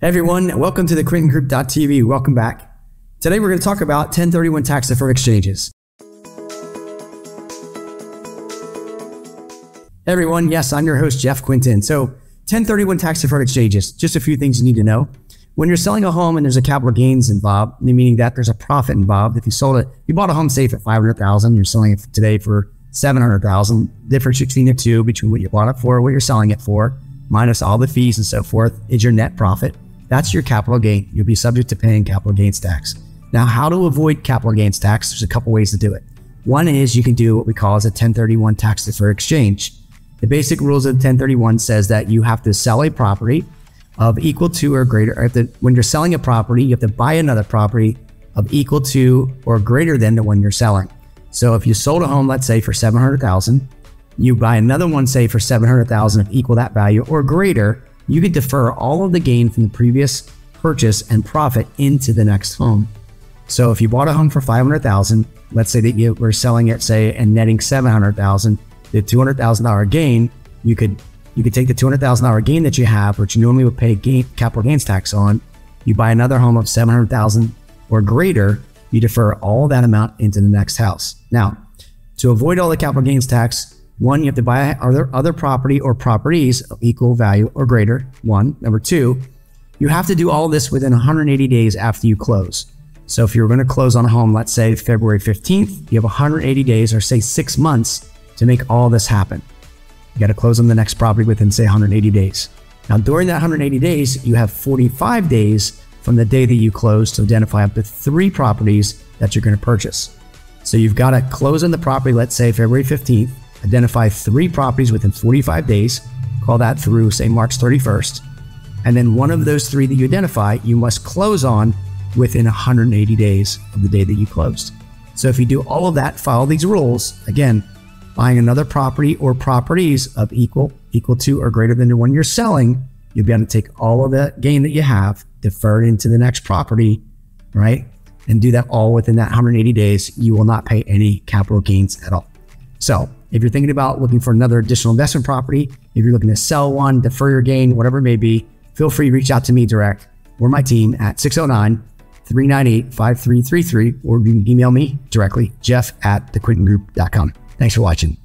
Hey everyone, welcome to the QuintinGroup.tv. Welcome back. Today we're going to talk about 1031 tax deferred exchanges. Everyone, yes, I'm your host, Jeff Quintin. So, 1031 tax deferred exchanges, just a few things you need to know. When you're selling a home and there's a capital gains involved, meaning that there's a profit involved, if you sold it, you bought a home safe at 500,000, you're selling it today for 700,000. Difference between the two, between what you bought it for, what you're selling it for, minus all the fees and so forth, is your net profit. That's your capital gain. You'll be subject to paying capital gains tax. Now, how to avoid capital gains tax? There's a couple ways to do it. One is you can do what we call as a 1031 tax deferred exchange. The basic rules of 1031 says that you have to sell a property of equal to or greater. To, when you're selling a property, you have to buy another property of equal to or greater than the one you're selling. So if you sold a home, let's say for 700,000, you buy another one, say for 700,000 of equal that value or greater, you could defer all of the gain from the previous purchase and profit into the next home. So if you bought a home for 500,000, let's say that you were selling it, say, and netting 700,000, the $200,000 gain, you could you could take the $200,000 gain that you have, which you normally would pay gain, capital gains tax on. You buy another home of 700,000 or greater, you defer all that amount into the next house. Now, to avoid all the capital gains tax, one, you have to buy other other property or properties of equal value or greater. One. Number two, you have to do all this within 180 days after you close. So if you're going to close on a home, let's say February 15th, you have 180 days or say six months to make all this happen. You got to close on the next property within, say, 180 days. Now, during that 180 days, you have 45 days from the day that you close to identify up to three properties that you're going to purchase. So you've got to close on the property, let's say February 15th, identify three properties within 45 days, call that through, say, March 31st. And then one of those three that you identify, you must close on within 180 days of the day that you closed. So if you do all of that, follow these rules, again, buying another property or properties of equal, equal to, or greater than the one you're selling, you'll be able to take all of the gain that you have, defer it into the next property, right? And do that all within that 180 days. You will not pay any capital gains at all. So if you're thinking about looking for another additional investment property, if you're looking to sell one, defer your gain, whatever it may be, feel free to reach out to me direct or my team at 609 398 5333, or you can email me directly, jeff at thequintingroup.com. Thanks for watching.